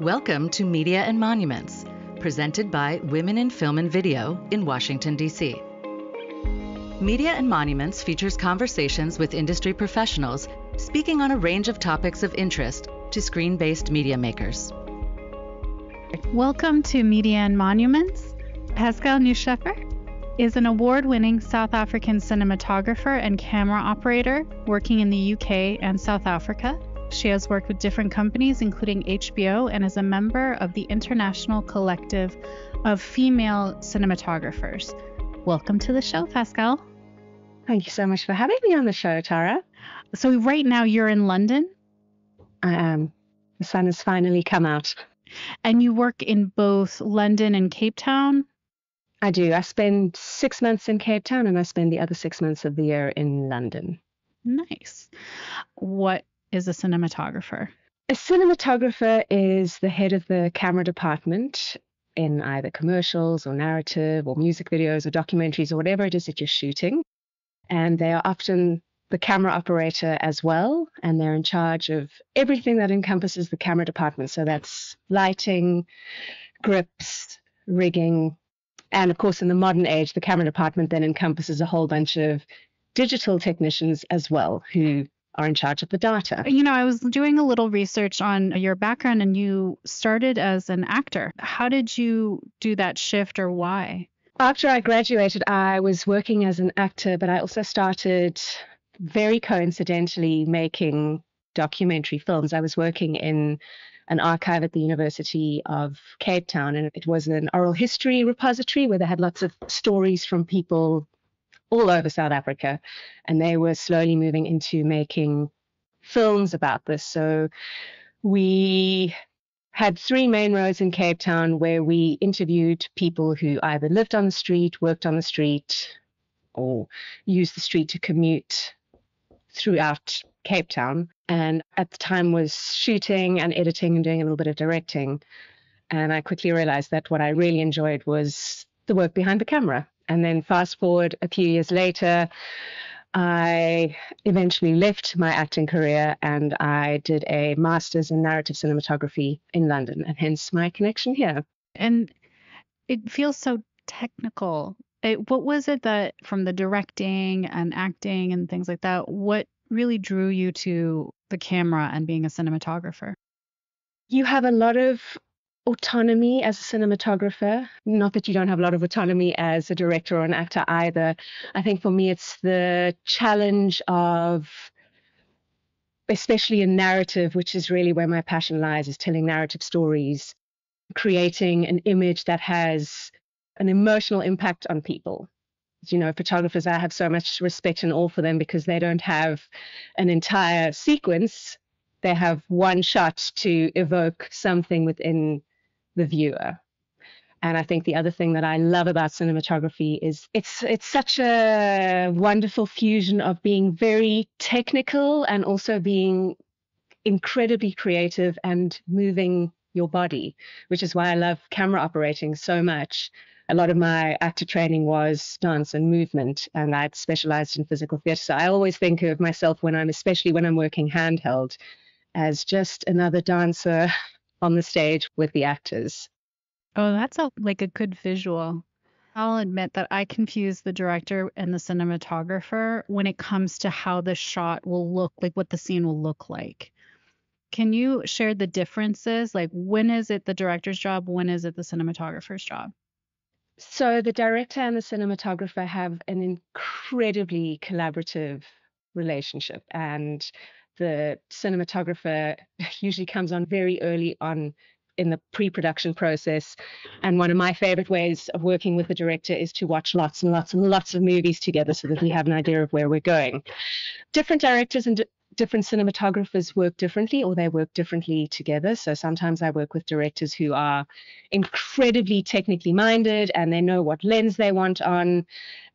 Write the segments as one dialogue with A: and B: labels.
A: Welcome to Media and Monuments, presented by Women in Film and Video in Washington, D.C. Media and Monuments features conversations with industry professionals speaking on a range of topics of interest to screen based media makers.
B: Welcome to Media and Monuments. Pascale Neuschäfer is an award winning South African cinematographer and camera operator working in the UK and South Africa. She has worked with different companies, including HBO, and is a member of the International Collective of Female Cinematographers. Welcome to the show, Pascale.
C: Thank you so much for having me on the show, Tara.
B: So, right now you're in London?
C: I am. The sun has finally come out.
B: And you work in both London and Cape Town?
C: I do. I spend six months in Cape Town and I spend the other six months of the year in London.
B: Nice. What is a cinematographer?
C: A cinematographer is the head of the camera department in either commercials or narrative or music videos or documentaries or whatever it is that you're shooting. And they are often the camera operator as well. And they're in charge of everything that encompasses the camera department. So that's lighting, grips, rigging. And of course, in the modern age, the camera department then encompasses a whole bunch of digital technicians as well who are in charge of the data.
B: You know, I was doing a little research on your background and you started as an actor. How did you do that shift or why?
C: After I graduated, I was working as an actor, but I also started very coincidentally making documentary films. I was working in an archive at the University of Cape Town, and it was an oral history repository where they had lots of stories from people all over South Africa, and they were slowly moving into making films about this. So we had three main roads in Cape Town where we interviewed people who either lived on the street, worked on the street, or used the street to commute throughout Cape Town. And at the time was shooting and editing and doing a little bit of directing. And I quickly realized that what I really enjoyed was the work behind the camera. And then fast forward a few years later, I eventually left my acting career and I did a master's in narrative cinematography in London, and hence my connection here.
B: And it feels so technical. It, what was it that from the directing and acting and things like that, what really drew you to the camera and being a cinematographer?
C: You have a lot of autonomy as a cinematographer. Not that you don't have a lot of autonomy as a director or an actor either. I think for me, it's the challenge of, especially in narrative, which is really where my passion lies, is telling narrative stories, creating an image that has an emotional impact on people. You know, photographers, I have so much respect and awe for them because they don't have an entire sequence they have one shot to evoke something within the viewer. And I think the other thing that I love about cinematography is it's it's such a wonderful fusion of being very technical and also being incredibly creative and moving your body, which is why I love camera operating so much. A lot of my actor training was dance and movement, and I'd specialized in physical theater. So I always think of myself when I'm, especially when I'm working handheld, as just another dancer on the stage with the actors.
B: Oh, that's a, like a good visual. I'll admit that I confuse the director and the cinematographer when it comes to how the shot will look, like what the scene will look like. Can you share the differences? Like, when is it the director's job? When is it the cinematographer's job?
C: So, the director and the cinematographer have an incredibly collaborative relationship. And the cinematographer usually comes on very early on in the pre-production process and one of my favorite ways of working with the director is to watch lots and lots and lots of movies together so that we have an idea of where we're going different directors and different cinematographers work differently or they work differently together so sometimes i work with directors who are incredibly technically minded and they know what lens they want on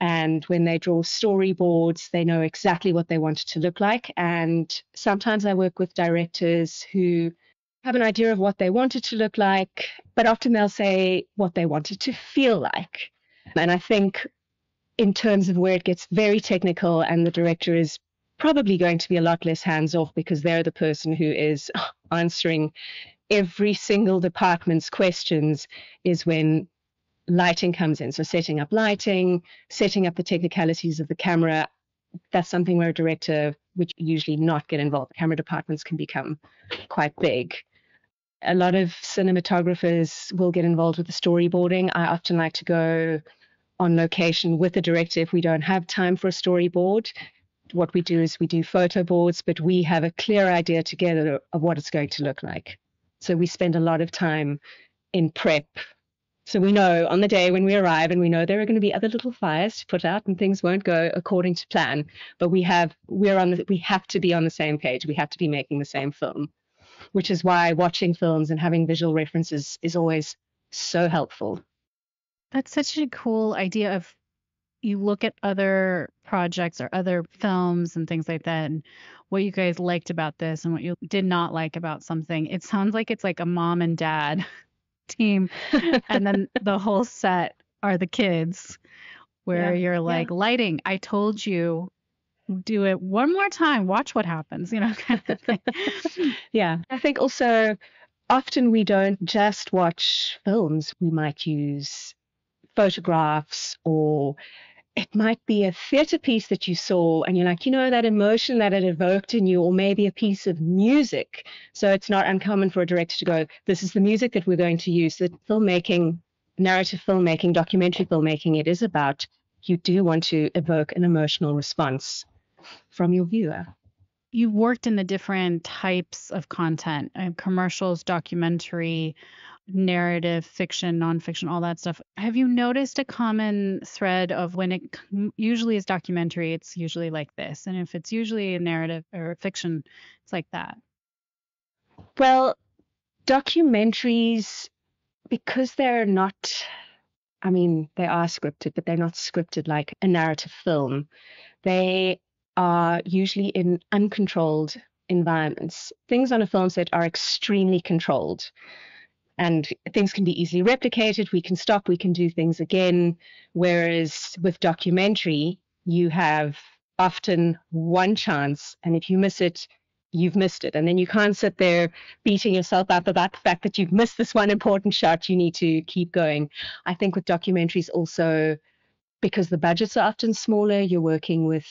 C: and when they draw storyboards, they know exactly what they want it to look like. And sometimes I work with directors who have an idea of what they want it to look like, but often they'll say what they want it to feel like. And I think in terms of where it gets very technical and the director is probably going to be a lot less hands off because they're the person who is answering every single department's questions is when lighting comes in. So setting up lighting, setting up the technicalities of the camera. That's something where a director would usually not get involved. Camera departments can become quite big. A lot of cinematographers will get involved with the storyboarding. I often like to go on location with the director if we don't have time for a storyboard. What we do is we do photo boards, but we have a clear idea together of what it's going to look like. So we spend a lot of time in prep so we know on the day when we arrive and we know there are going to be other little fires to put out and things won't go according to plan. But we have we're on the, we have to be on the same page. We have to be making the same film, which is why watching films and having visual references is always so helpful.
B: That's such a cool idea of you look at other projects or other films and things like that and what you guys liked about this and what you did not like about something. It sounds like it's like a mom and dad team and then the whole set are the kids where yeah, you're like yeah. lighting i told you do it one more time watch what happens you know kind of thing
C: yeah i think also often we don't just watch films we might use photographs or it might be a theater piece that you saw and you're like, you know, that emotion that it evoked in you, or maybe a piece of music. So it's not uncommon for a director to go, this is the music that we're going to use. The filmmaking, narrative filmmaking, documentary filmmaking, it is about you do want to evoke an emotional response from your viewer.
B: You've worked in the different types of content, uh, commercials, documentary, narrative, fiction, nonfiction, all that stuff. Have you noticed a common thread of when it usually is documentary, it's usually like this, and if it's usually a narrative or fiction, it's like that?
C: Well, documentaries, because they're not, I mean, they are scripted, but they're not scripted like a narrative film. They are usually in uncontrolled environments. Things on a film set are extremely controlled and things can be easily replicated. We can stop, we can do things again. Whereas with documentary, you have often one chance, and if you miss it, you've missed it. And then you can't sit there beating yourself up about the fact that you've missed this one important shot. You need to keep going. I think with documentaries also, because the budgets are often smaller, you're working with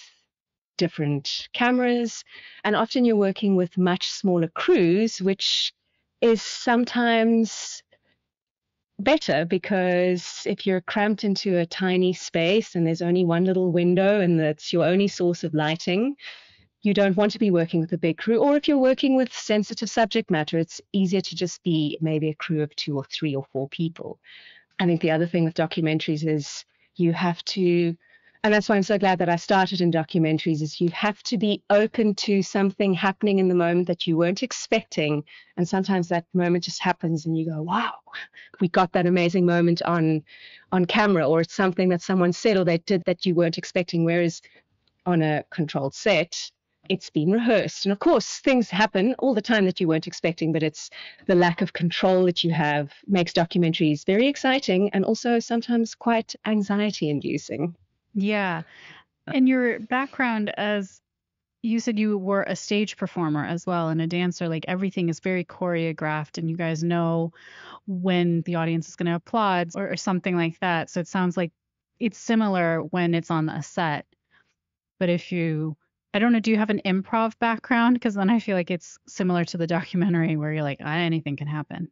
C: different cameras, and often you're working with much smaller crews, which is sometimes better because if you're cramped into a tiny space and there's only one little window and that's your only source of lighting, you don't want to be working with a big crew. Or if you're working with sensitive subject matter, it's easier to just be maybe a crew of two or three or four people. I think the other thing with documentaries is you have to and that's why I'm so glad that I started in documentaries is you have to be open to something happening in the moment that you weren't expecting. And sometimes that moment just happens and you go, wow, we got that amazing moment on on camera, or it's something that someone said or they did that you weren't expecting. Whereas on a controlled set, it's been rehearsed. And of course, things happen all the time that you weren't expecting, but it's the lack of control that you have makes documentaries very exciting and also sometimes quite anxiety inducing.
B: Yeah. Uh and your background as you said you were a stage performer as well and a dancer like everything is very choreographed and you guys know when the audience is going to applaud or, or, something like that. So it sounds like it's similar when it's on a set. But if you i don't know do you have an improv background? Because then i feel like it's similar to the documentary where you're like anything can happen.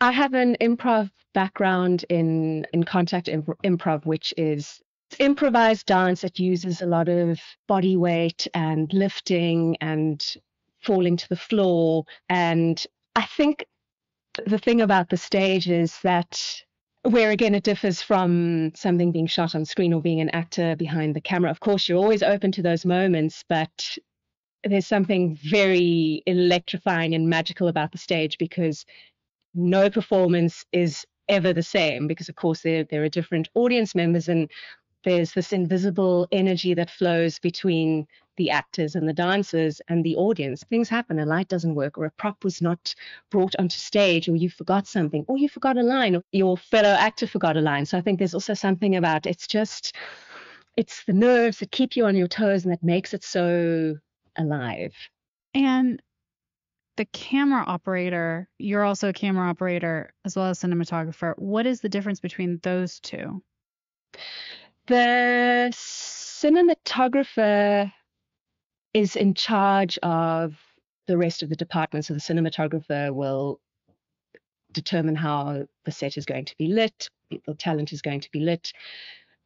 C: I have an improv background in in contact improv which is improvised dance that uses a lot of body weight and lifting and falling to the floor. And I think the thing about the stage is that where again it differs from something being shot on screen or being an actor behind the camera. Of course, you're always open to those moments, but there's something very electrifying and magical about the stage because no performance is ever the same because of course there there are different audience members and there's this invisible energy that flows between the actors and the dancers and the audience. Things happen, a light doesn't work, or a prop was not brought onto stage, or you forgot something, or you forgot a line, or your fellow actor forgot a line. So I think there's also something about it's just, it's the nerves that keep you on your toes and that makes it so alive.
B: And the camera operator, you're also a camera operator as well as cinematographer. What is the difference between those two?
C: The cinematographer is in charge of the rest of the department. So the cinematographer will determine how the set is going to be lit, the talent is going to be lit.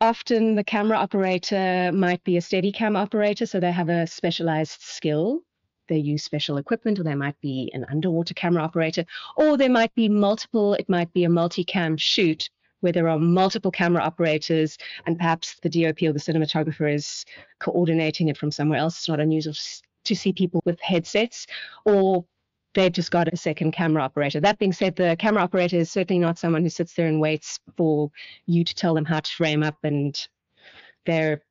C: Often the camera operator might be a Steadicam operator, so they have a specialized skill. They use special equipment, or they might be an underwater camera operator, or there might be multiple, it might be a multi-cam shoot where there are multiple camera operators and perhaps the DOP or the cinematographer is coordinating it from somewhere else. It's not unusual to see people with headsets or they've just got a second camera operator. That being said, the camera operator is certainly not someone who sits there and waits for you to tell them how to frame up and they're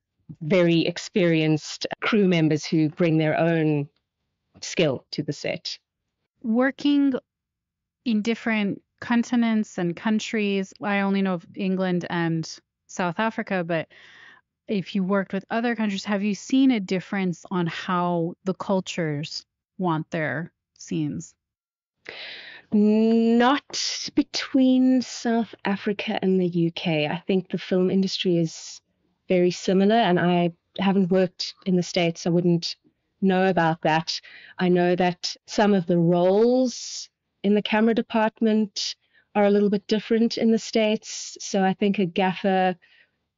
C: very experienced crew members who bring their own skill to the set.
B: Working in different continents and countries. I only know of England and South Africa, but if you worked with other countries, have you seen a difference on how the cultures want their scenes?
C: Not between South Africa and the UK. I think the film industry is very similar, and I haven't worked in the States. so I wouldn't know about that. I know that some of the roles in the camera department are a little bit different in the States. So I think a gaffer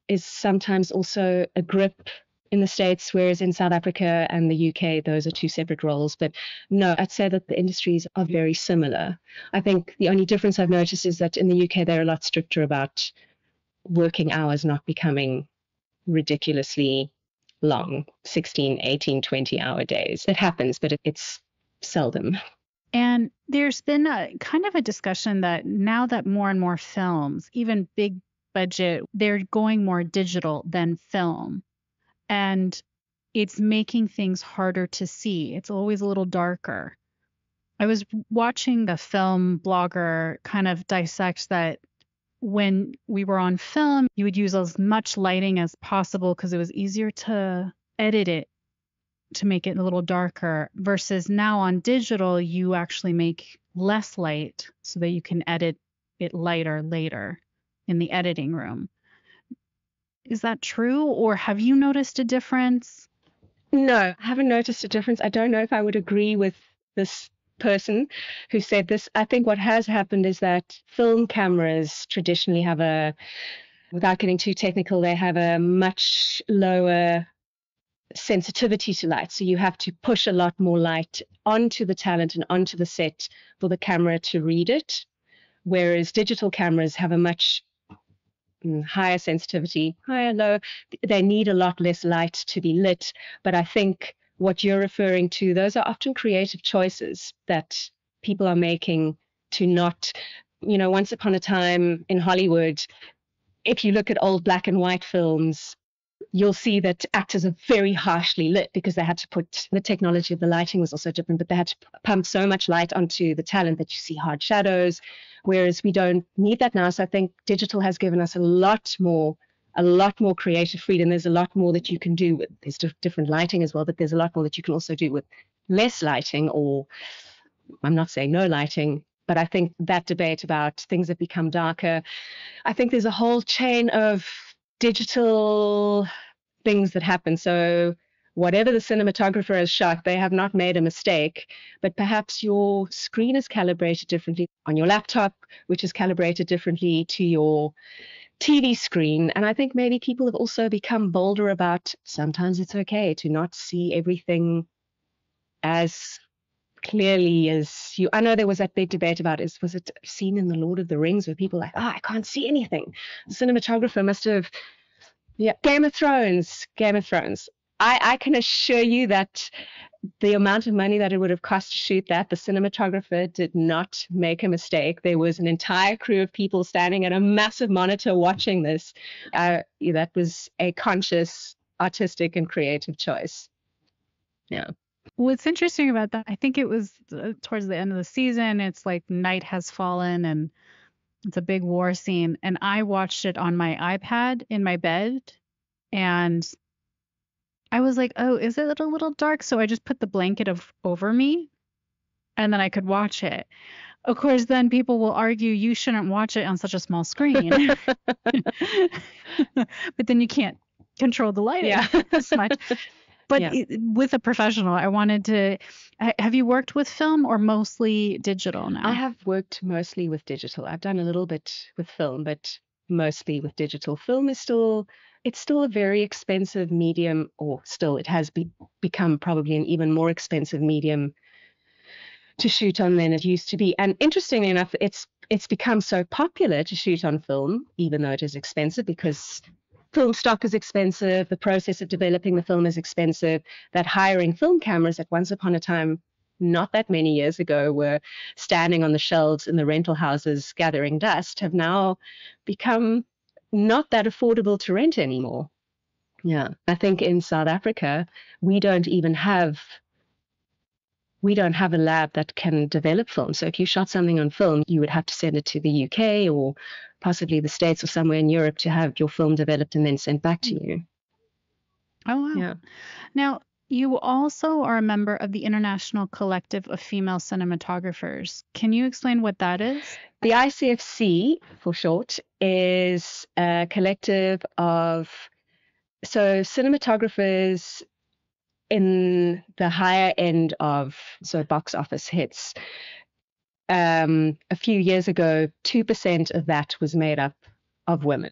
C: is sometimes also a grip in the States, whereas in South Africa and the UK, those are two separate roles. But no, I'd say that the industries are very similar. I think the only difference I've noticed is that in the UK, they're a lot stricter about working hours not becoming ridiculously long 16, 18, 20 hour days. It happens, but it's seldom.
B: And there's been a kind of a discussion that now that more and more films, even big budget, they're going more digital than film. And it's making things harder to see. It's always a little darker. I was watching a film blogger kind of dissect that when we were on film, you would use as much lighting as possible because it was easier to edit it to make it a little darker versus now on digital you actually make less light so that you can edit it lighter later in the editing room. Is that true or have you noticed a difference?
C: No, I haven't noticed a difference. I don't know if I would agree with this person who said this. I think what has happened is that film cameras traditionally have a, without getting too technical, they have a much lower sensitivity to light. So you have to push a lot more light onto the talent and onto the set for the camera to read it. Whereas digital cameras have a much mm, higher sensitivity, higher, low. They need a lot less light to be lit. But I think what you're referring to, those are often creative choices that people are making to not, you know, once upon a time in Hollywood, if you look at old black and white films, you'll see that actors are very harshly lit because they had to put the technology of the lighting was also different, but they had to pump so much light onto the talent that you see hard shadows, whereas we don't need that now. So I think digital has given us a lot more a lot more creative freedom. There's a lot more that you can do with there's different lighting as well, but there's a lot more that you can also do with less lighting or I'm not saying no lighting, but I think that debate about things that become darker, I think there's a whole chain of digital things that happen. So whatever the cinematographer has shot, they have not made a mistake, but perhaps your screen is calibrated differently on your laptop, which is calibrated differently to your TV screen. And I think maybe people have also become bolder about sometimes it's okay to not see everything as clearly as you. I know there was that big debate about is was it seen in the Lord of the Rings where people like, oh, I can't see anything. The cinematographer must have, yeah, Game of Thrones, Game of Thrones. I, I can assure you that the amount of money that it would have cost to shoot that, the cinematographer did not make a mistake. There was an entire crew of people standing at a massive monitor watching this. Uh, that was a conscious, artistic, and creative choice. Yeah.
B: What's interesting about that, I think it was uh, towards the end of the season. It's like night has fallen and it's a big war scene. And I watched it on my iPad in my bed. And I was like, oh, is it a little dark? So I just put the blanket of over me. and then I could watch it. Of course, then people will argue you shouldn't watch it on such a small screen. but then you can't control the lighting
C: Yeah.
B: as much. But
C: Yeah.
B: it- with a professional, I wanted to. Have you worked with film or mostly digital now?
C: I have worked mostly with digital. I've done a little bit with film, but mostly with digital. Film is still it's still a very expensive medium, or still it has be, become probably an even more expensive medium to shoot on than it used to be. And interestingly enough, it's it's become so popular to shoot on film, even though it is expensive, because film stock is expensive, the process of developing the film is expensive, that hiring film cameras at once upon a time not that many years ago were standing on the shelves in the rental houses gathering dust have now become not that affordable to rent anymore. Yeah. I think in South Africa, we don't even have we don't have a lab that can develop film. So if you shot something on film, you would have to send it to the UK or possibly the States or somewhere in Europe to have your film developed and then sent back to you.
B: oh wow.
C: Yeah.
B: Now, you also are a member of the International Collective of Female Cinematographers. Can you explain what that is?
C: The ICFC, for short, is a collective of so cinematographers in the higher end of so box office hits. Um, a few years ago, two percent of that was made up of women.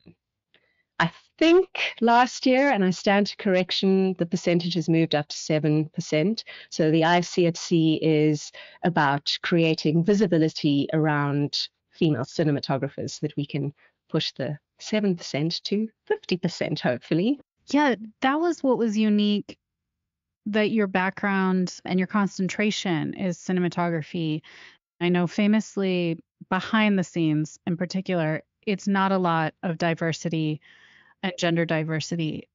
C: I think last year, and I stand to correction, the percentage has moved up to seven percent. So the ICFC is about creating visibility around female cinematographers so that we can push the 7% to 50%, hopefully.
B: Yeah, that was what was unique that your background and your concentration is cinematography. I know famously behind the scenes in particular, it's not a lot of diversity and gender diversity.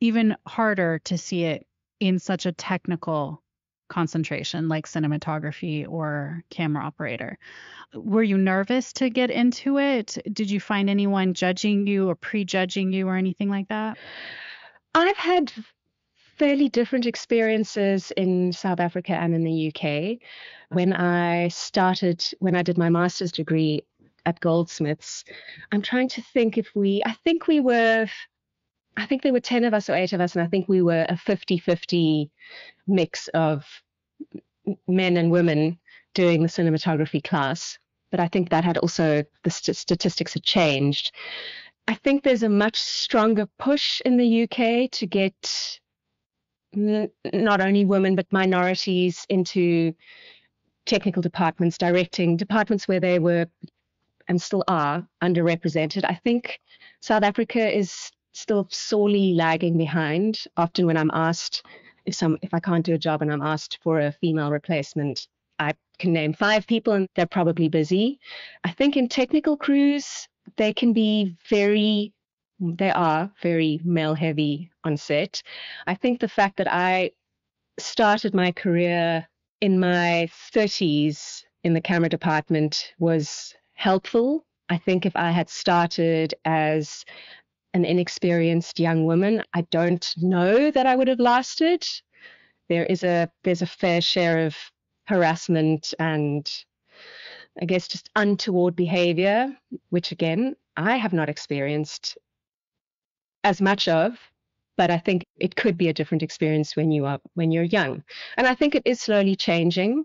B: Even harder to see it in such a technical concentration like cinematography or camera operator. Were you nervous to get into it? Did you find anyone judging you or prejudging you or anything like that?
C: I've had fairly different experiences in South Africa and in the UK. When I started, when I did my master's degree at Goldsmiths, I'm trying to think if we, I think we were, I think there were 10 of us or 8 of us, and I think we were a 50 50 mix of men and women doing the cinematography class. But I think that had also, the st- statistics had changed. I think there's a much stronger push in the UK to get not only women but minorities into technical departments, directing departments where they were and still are underrepresented. I think South Africa is still sorely lagging behind. Often when I'm asked if some if I can't do a job and I'm asked for a female replacement, I can name five people and they're probably busy. I think in technical crews they can be very they are very male heavy on set. I think the fact that I started my career in my 30s in the camera department was helpful. I think if I had started as an inexperienced young woman, I don't know that I would have lasted. There is a there's a fair share of harassment and I guess just untoward behavior, which again, I have not experienced as much of, but I think it could be a different experience when you are when you're young. And I think it is slowly changing,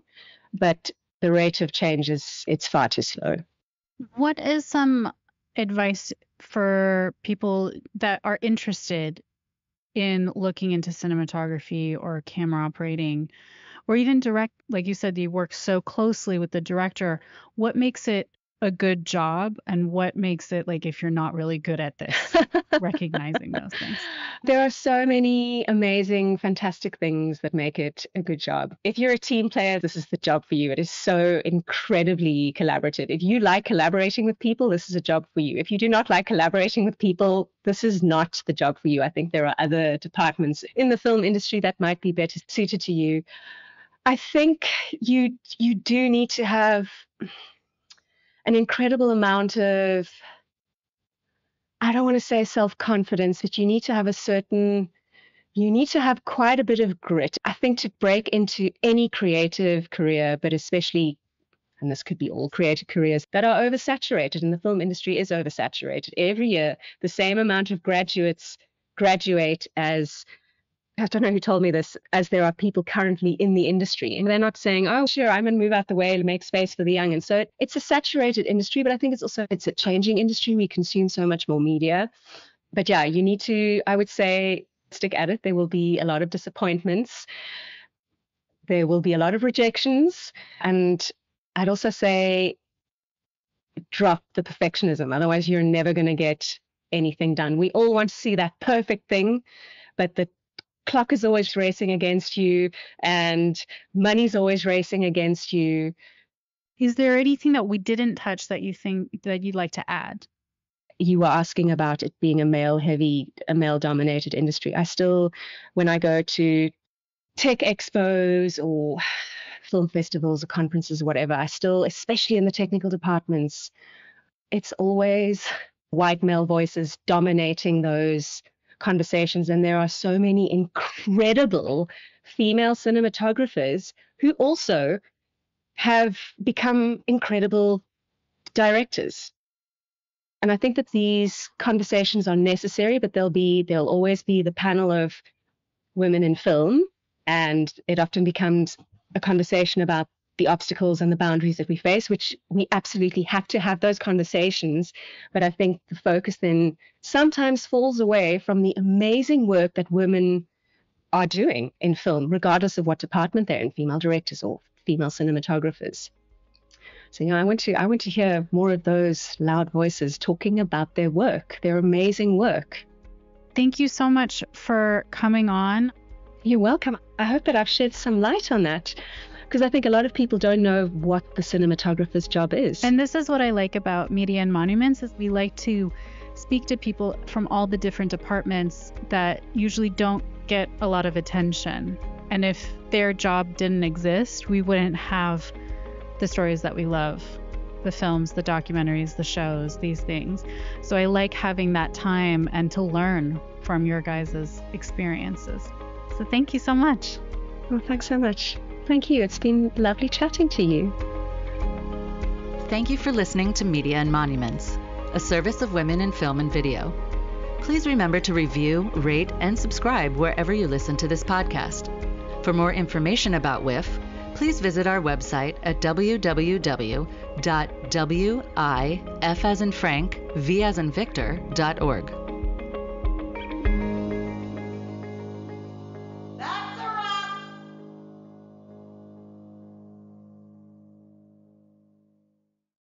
C: but the rate of change is it's far too slow.
B: What is some advice for people that are interested in looking into cinematography or camera operating or even direct like you said you work so closely with the director what makes it a good job and what makes it like if you're not really good at this recognizing those things
C: There are so many amazing, fantastic things that make it a good job. If you're a team player, this is the job for you. It is so incredibly collaborative. If you like collaborating with people, this is a job for you. If you do not like collaborating with people, this is not the job for you. I think there are other departments in the film industry that might be better suited to you. I think you you do need to have an incredible amount of I don't want to say self confidence, but you need to have a certain you need to have quite a bit of grit. I think to break into any creative career, but especially and this could be all creative careers that are oversaturated and the film industry is oversaturated every year the same amount of graduates graduate as I don't know who told me this, as there are people currently in the industry. And they're not saying, oh, sure, I'm going to move out the way to make space for the young. And so it, it's a saturated industry, but I think it's also, it's a changing industry. We consume so much more media. But yeah, you need to, I would say, stick at it. There will be a lot of disappointments. There will be a lot of rejections. And I'd also say drop the perfectionism. Otherwise, you're never going to get anything done. We all want to see that perfect thing, but the clock is always racing against you and money's always racing against you.
B: Is there anything that we didn't touch that you think that you'd like to add?
C: You were asking about it being a male heavy, a male dominated industry. I still, when I go to tech expos or film festivals or conferences or whatever, I still, especially in the technical departments, it's always white male voices dominating those conversations. And there are so many incredible female cinematographers who also have become incredible directors. And I think that these conversations are necessary, but there'll be there'll always be the panel of women in film, and it often becomes a conversation about the obstacles and the boundaries that we face, which we absolutely have to have those conversations. But I think the focus then sometimes falls away from the amazing work that women are doing in film, regardless of what department they're in, female directors or female cinematographers. So you know, I want to I want to hear more of those loud voices talking about their work, their amazing work.
B: Thank you so much for coming on.
C: You're welcome. I hope that I've shed some light on that because I think a lot of people don't know what the cinematographer's job is.
B: And this is what I like about Media and Monuments is we like to speak to people from all the different departments that usually don't get a lot of attention. And if their job didn't exist, we wouldn't have the stories that we love the films, the documentaries, the shows, these things. So I like having that time and to learn from your guys' experiences. So thank you so much.
C: Well, thanks so much. Thank you. It's been lovely chatting to you.
A: Thank you for listening to Media and Monuments, a service of women in film and video. Please remember to review, rate, and subscribe wherever you listen to this podcast. For more information about WIF, please visit our website at www.wif as in Frank, v as in Victor.org.